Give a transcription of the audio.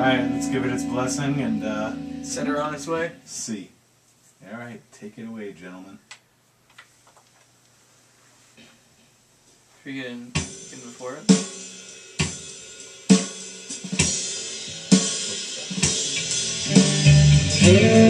Alright, let's give it its blessing and uh, send her on its way. See. Alright, take it away, gentlemen. Are before it? Yeah.